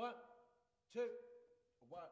One, two, one.